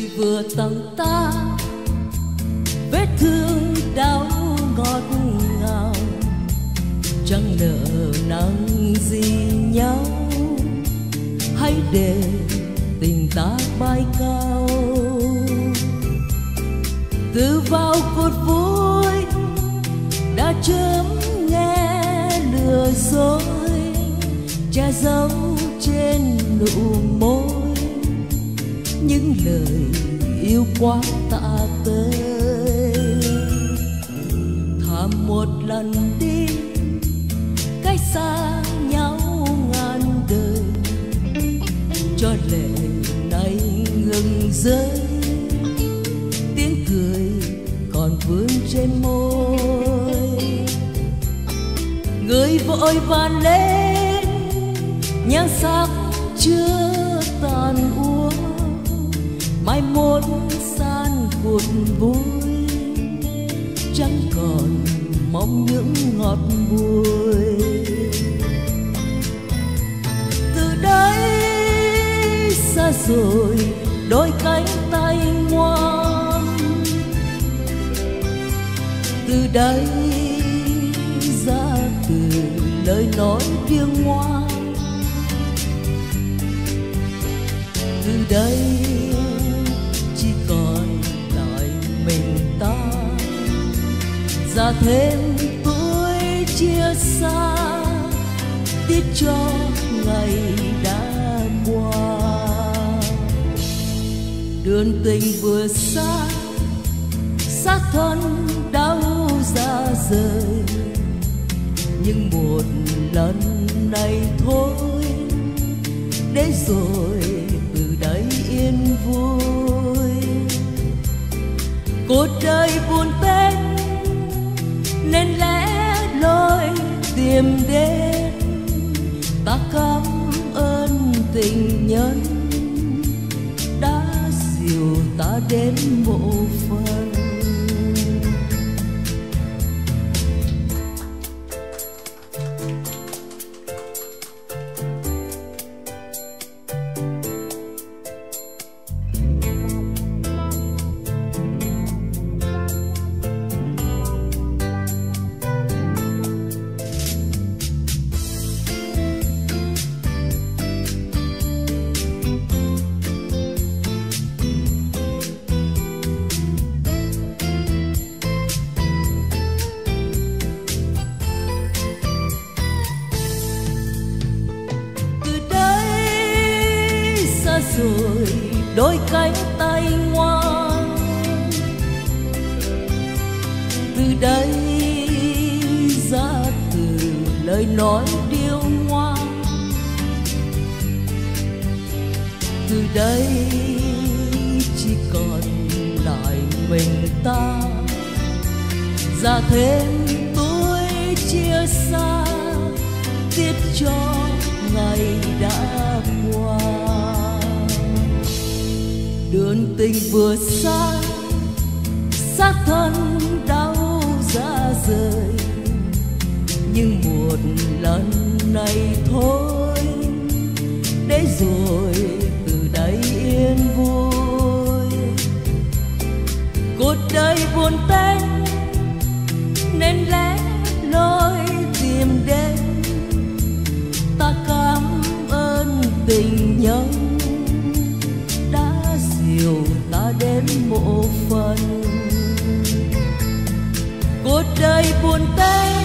người vừa tặng ta. Vết thương đau ngọt ngào, chẳng nợ nặng gì nhau. Hãy để tình ta bay cao. Từ vào cột vui đã chớm nghe lừa dối, che giấu trên nụ môi những lời yêu quá tạ tơi. Thả một lần đi, cách xa nhau ngàn đời. Cho lệ này ngừng rơi, tiếng cười còn vương trên môi. Người vội vàng lên nhan sắc chưa tàn úa mai mốt san cuộc vui chẳng còn mong những ngọt bùi. Từ đây xa rồi, đôi cánh tay ngoan. Từ đây ra từ lời nói riêng ngoan. Từ đây ra thêm tuổi chia xa tiếc cho ngày đã qua. Đường tình vừa xa, xác thân đau ra rời. Nhưng một lần này thôi để rồi từ đây yên vui. Cuộc đời buồn tên đến bộ phận. Đôi cánh tay ngoan. Từ đây ra từ lời nói điêu ngoan. Từ đây chỉ còn lại mình ta. Ra thêm tuổi chia xa tiếc cho ngày đã qua đường tình vừa xa, xác thân đau ra rời. Nhưng một lần này thôi, để rồi từ đây yên vui. Cuộc đời buồn tênh nên lẽ lối tìm đến. Ta cảm ơn tình đến phần cuộc đời buồn tênh